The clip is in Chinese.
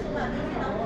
出门，你可能。